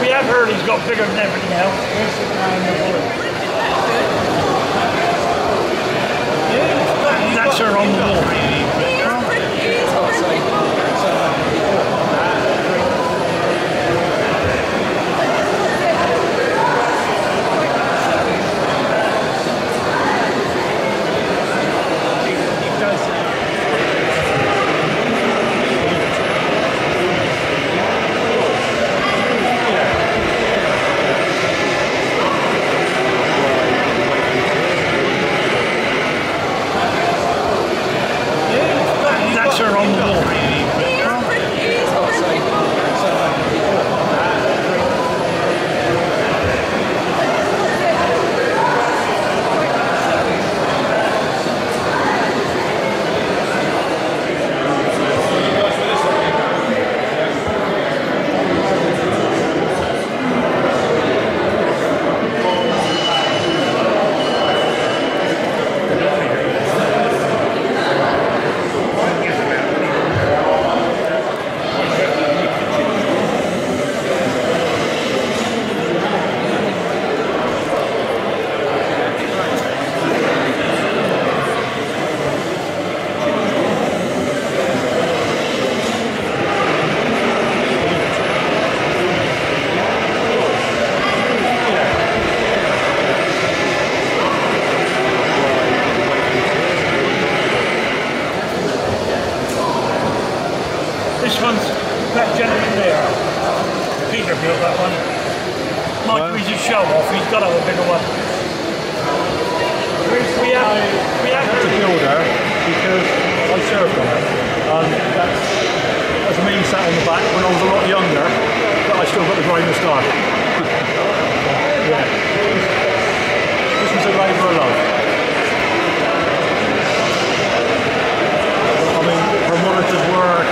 we have heard he's got bigger than everything else. That's her on the wall.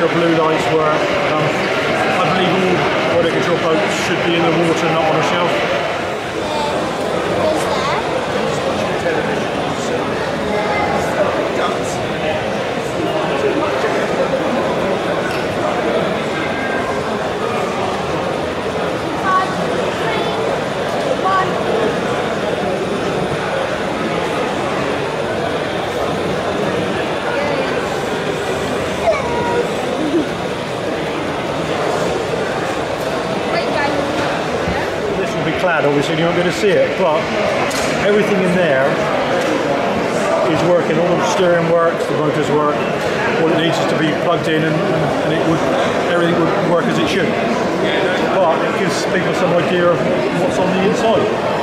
Blue lights work, um, I believe all weather control boats should be in the water, not on a shelf. this will be clad obviously and you're not going to see it? But everything in there is working. All the steering works the motors work all it needs is to be plugged in and, and it would everything would work as it should. But it gives people some idea of what's on the inside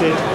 Yeah,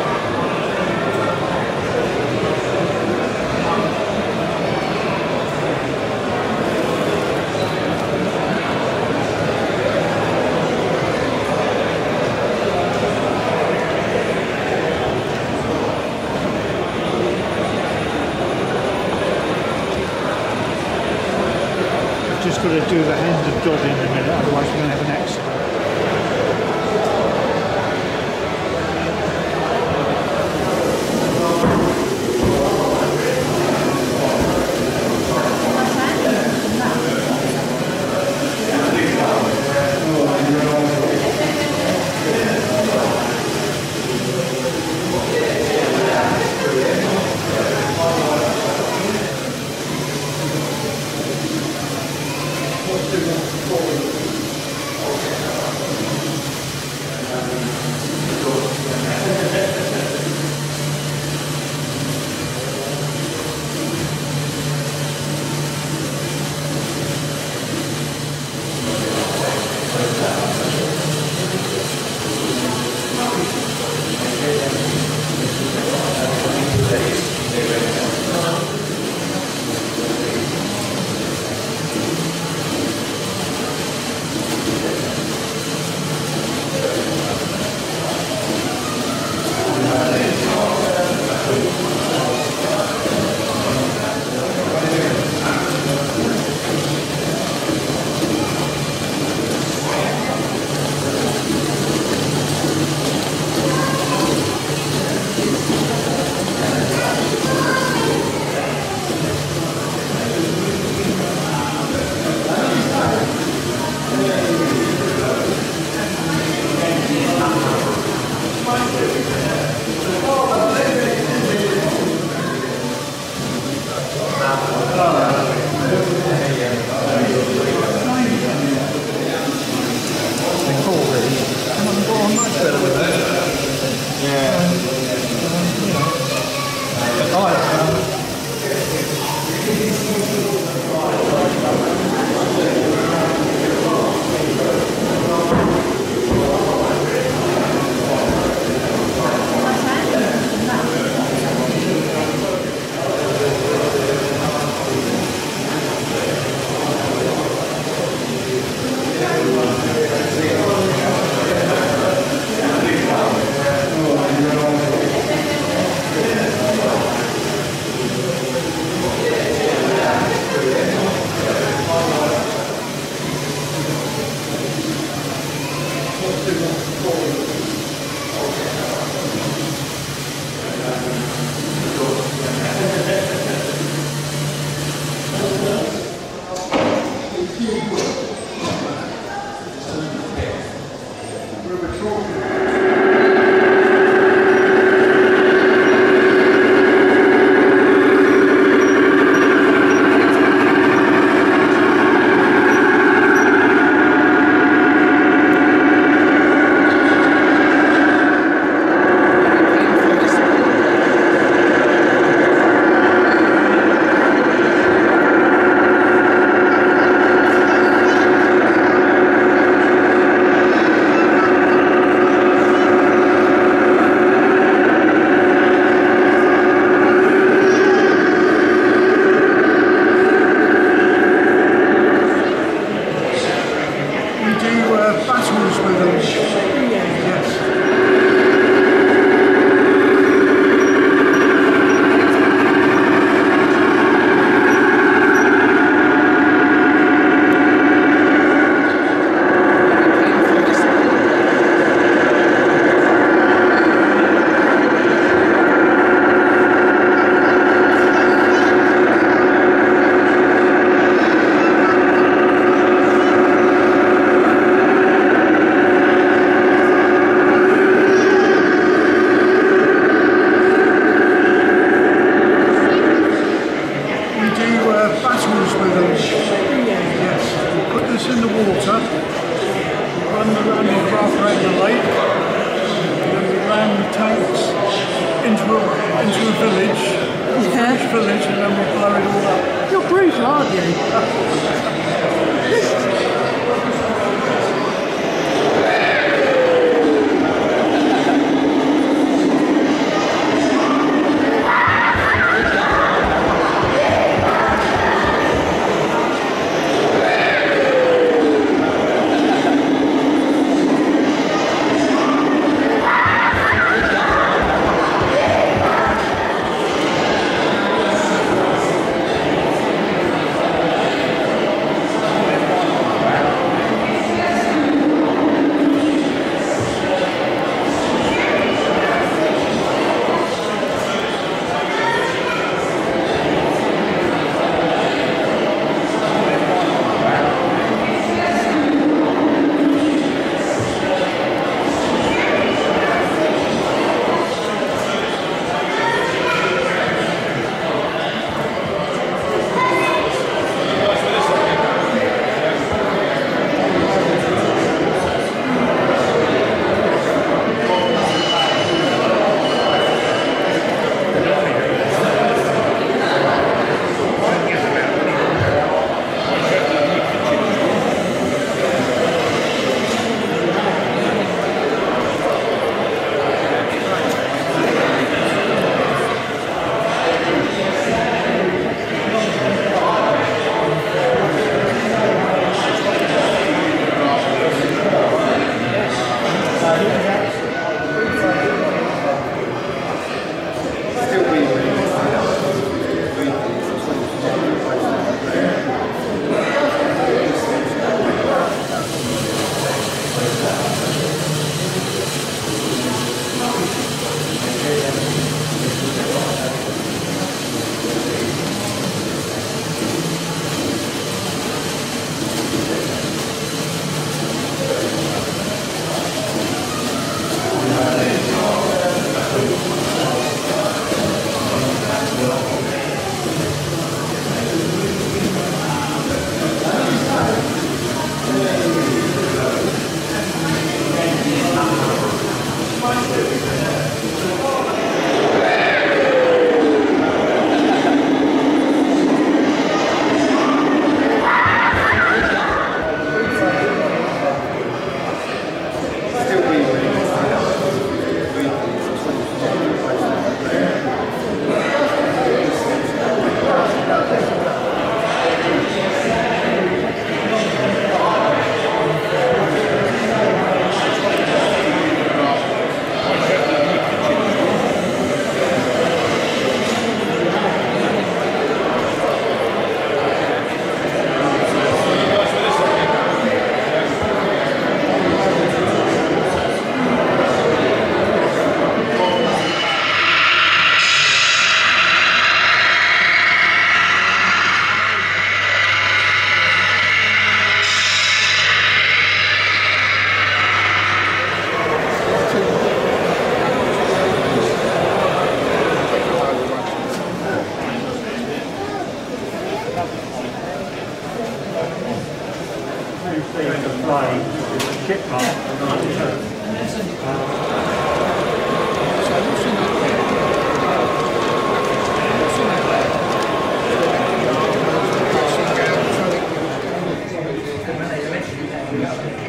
We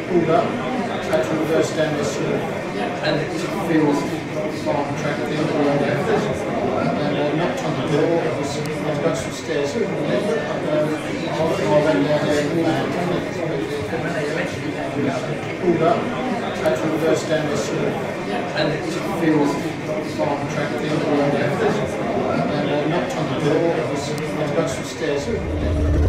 cooler at University of MSU and it feels farm track thing that we all have. And I knocked on the door, I was going some stairs and I went down there and cooled up at University of and it feels farm track thing that we all have. And I knocked on the door, I was going some stairs